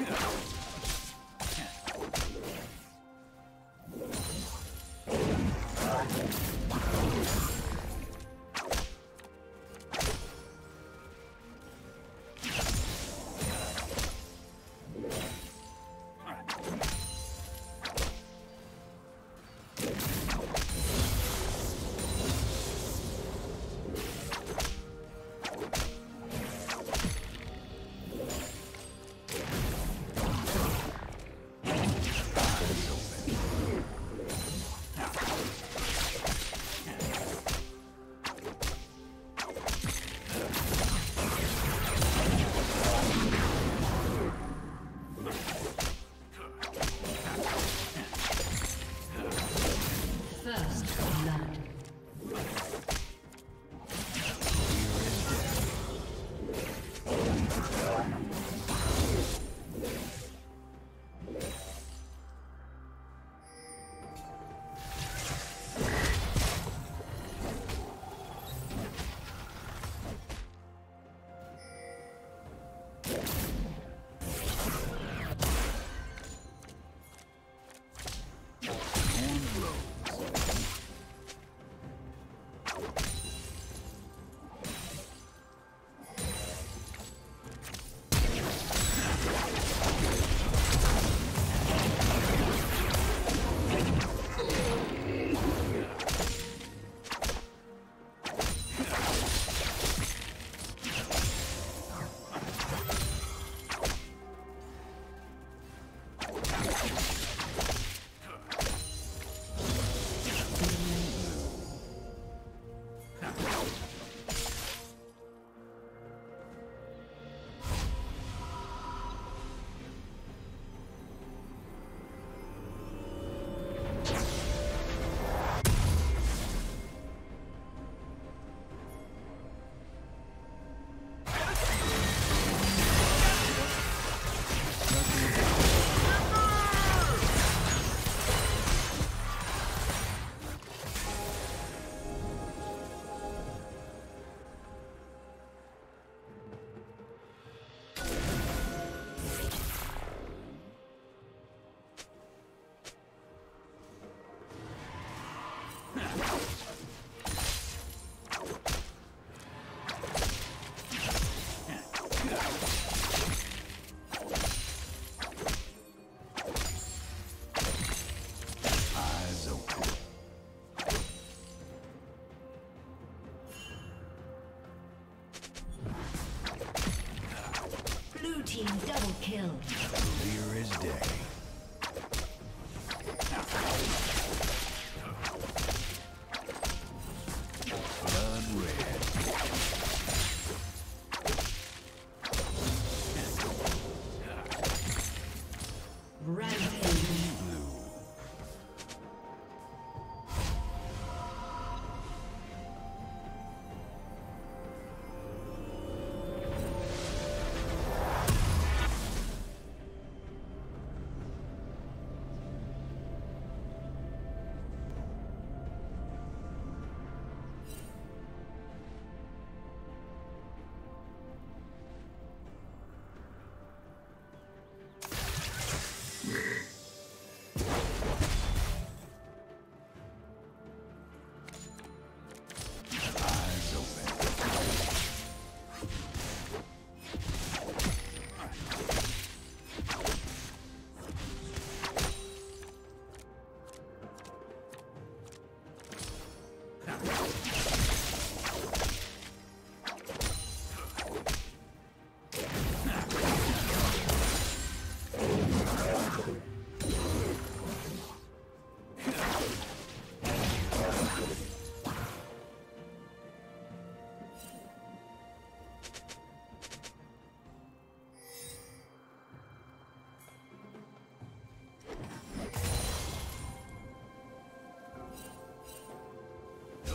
Yeah.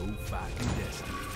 No fighting destiny.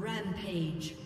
Rampage.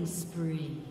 Killing spree.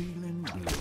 Feeling blue.